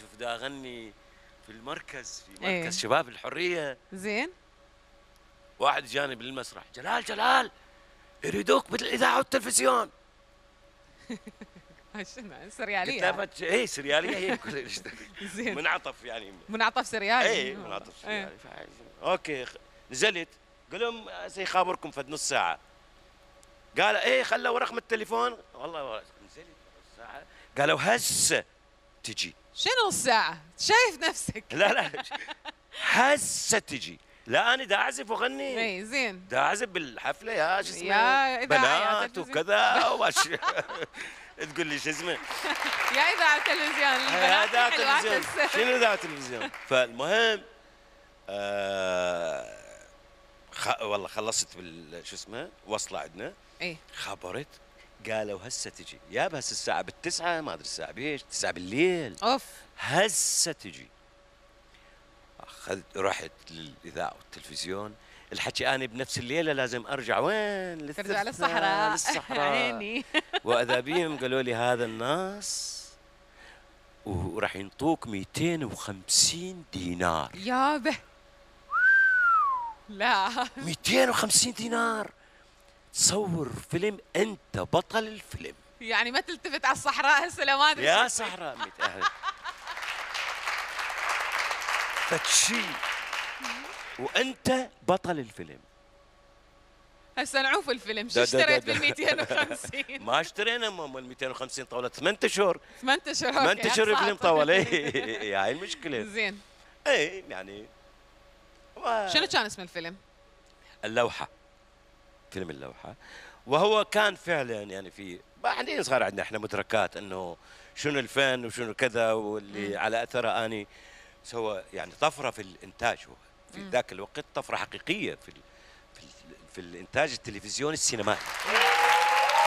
اعزف دا أغني في المركز في إيه. مركز شباب الحرية. زين. واحد جاني بالمسرح جلال جلال يريدوك بالاذاعه والتلفزيون شنو قلت سرياليه فت- إيه سريالية هي كل زين. منعطف يعني. منعطف سريالي. إيه منعطف إيه. سريالي. فع- أوكي خ- نزلت. قال لهم سيخابركم فد نص ساعة. قال إيه خلوا رقم التليفون. والله نزلت نص ساعة. قالوا هسه تجي. شنو نص ساعة؟ شايف نفسك؟ لا لا. هسه تجي. لا أنا دا أعزف وأغني. إي زين. دا أعزف بالحفلة يا شو اسمه؟ يا يا بنات تلفزيون. وكذا وش تقول لي شو اسمه؟ يا إذاعة التلفزيون البنات إذاعة تلفزيون. شنو إذاعة تلفزيون؟ فالمهم آه خ... والله خلصت بال شو اسمه؟ وصلة عندنا. إيه خبرت قالوا هسه تجي. يابا هسه الساعة بالتسعة ما أدري الساعة بيش تسعة بالليل. أوف. هسه تجي. أخذت رحت للإذاعة والتلفزيون. الحكي أنا بنفس الليلة لازم أرجع. وين؟ ترجع للصحراء. للصحراء. عيني. واذا بيهم قالوا لي هذا الناس وراح ينطوك 250 دينار. يابه لا. 250 دينار. تصور فيلم أنت بطل الفيلم. يعني ما تلتفت على الصحراء هسه لو ما أدري يا صحراء ميت أهل فتشي وأنت بطل الفيلم. هسه نعوف الفيلم. شو اشتريت بال 250 ما اشترينا ماما ال 250 طولة 8 اشهر ثمان اشهر 8 أوكي، اشهر الفيلم صعب. طول. اي هاي المشكلة. زين. اي يعني. شنو كان اسم الفيلم؟ اللوحة. فيلم اللوحة وهو كان فعلا يعني في بعدين صار عندنا إحنا مدركات إنه شنو الفن وشنو كذا واللي مم. على اثره أني سوى يعني طفرة في الإنتاج هو في. ذاك الوقت طفرة حقيقية في في ال- في الإنتاج التلفزيوني السينمائي يا